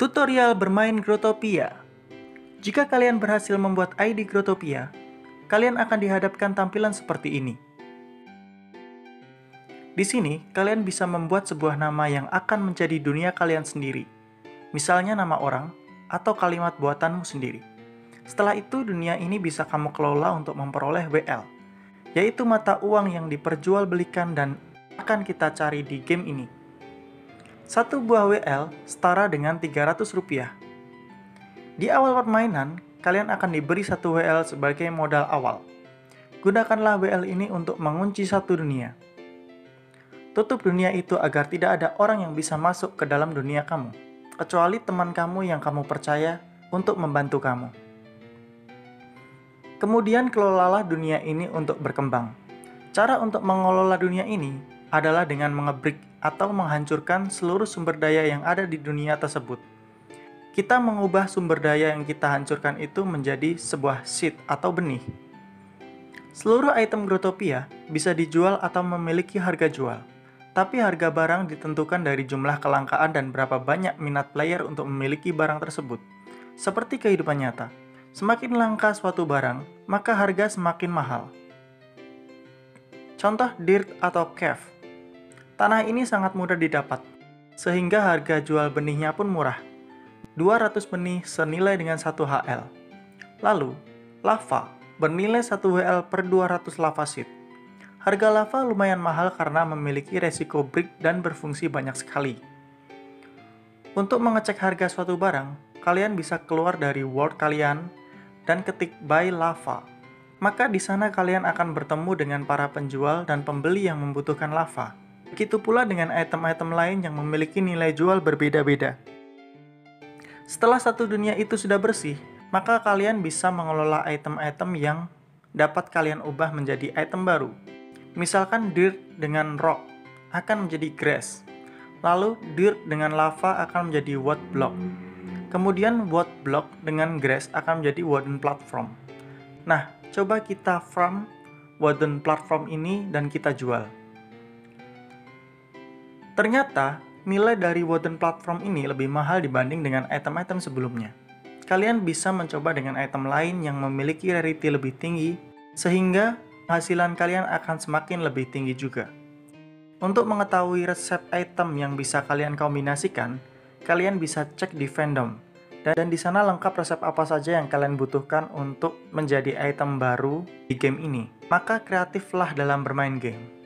Tutorial bermain Grotopia Jika kalian berhasil membuat ID Grotopia, kalian akan dihadapkan tampilan seperti ini. Di sini, kalian bisa membuat sebuah nama yang akan menjadi dunia kalian sendiri. Misalnya nama orang, atau kalimat buatanmu sendiri. Setelah itu, dunia ini bisa kamu kelola untuk memperoleh WL, yaitu mata uang yang diperjualbelikan dan akan kita cari di game ini. Satu buah WL setara dengan 300 rupiah. Di awal permainan, kalian akan diberi satu WL sebagai modal awal. Gunakanlah WL ini untuk mengunci satu dunia. Tutup dunia itu agar tidak ada orang yang bisa masuk ke dalam dunia kamu, kecuali teman kamu yang kamu percaya untuk membantu kamu. Kemudian kelolalah dunia ini untuk berkembang. Cara untuk mengelola dunia ini adalah dengan mengebrik atau menghancurkan seluruh sumber daya yang ada di dunia tersebut. Kita mengubah sumber daya yang kita hancurkan itu menjadi sebuah seed atau benih. Seluruh item Grotopia bisa dijual atau memiliki harga jual, tapi harga barang ditentukan dari jumlah kelangkaan dan berapa banyak minat player untuk memiliki barang tersebut. Seperti kehidupan nyata, semakin langka suatu barang, maka harga semakin mahal. Contoh dirt atau cave Tanah ini sangat mudah didapat, sehingga harga jual benihnya pun murah. 200 benih senilai dengan 1 HL. Lalu, lava bernilai 1 WL per 200 lava seed. Harga lava lumayan mahal karena memiliki resiko break dan berfungsi banyak sekali. Untuk mengecek harga suatu barang, kalian bisa keluar dari word kalian dan ketik buy lava. Maka di sana kalian akan bertemu dengan para penjual dan pembeli yang membutuhkan lava. Begitu pula dengan item-item lain yang memiliki nilai jual berbeda-beda. Setelah satu dunia itu sudah bersih, maka kalian bisa mengelola item-item yang dapat kalian ubah menjadi item baru. Misalkan dirt dengan rock akan menjadi grass, lalu dirt dengan lava akan menjadi wood block. Kemudian wood block dengan grass akan menjadi wooden platform. Nah, coba kita farm wooden platform ini dan kita jual. Ternyata, nilai dari wooden platform ini lebih mahal dibanding dengan item-item sebelumnya. Kalian bisa mencoba dengan item lain yang memiliki rarity lebih tinggi, sehingga hasilan kalian akan semakin lebih tinggi juga. Untuk mengetahui resep item yang bisa kalian kombinasikan, kalian bisa cek di fandom, dan di sana lengkap resep apa saja yang kalian butuhkan untuk menjadi item baru di game ini. Maka kreatiflah dalam bermain game.